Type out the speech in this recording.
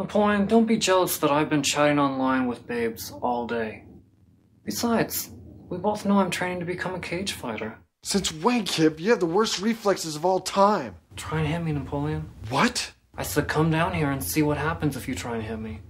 Napoleon, don't be jealous that I've been chatting online with babes all day. Besides, we both know I'm training to become a cage fighter. Since when, Kip? You have the worst reflexes of all time. Try and hit me, Napoleon. What? I said come down here and see what happens if you try and hit me.